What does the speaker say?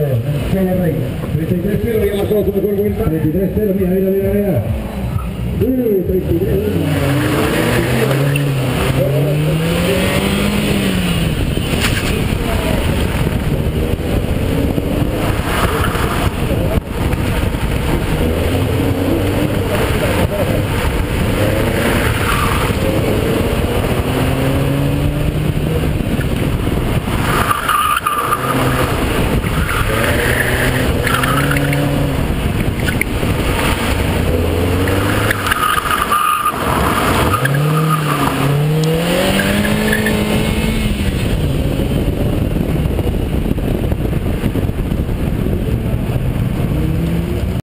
33-0, ya marcó su mejor vuelta. 33-0, mira, mira, mira, mira. Uh, 33.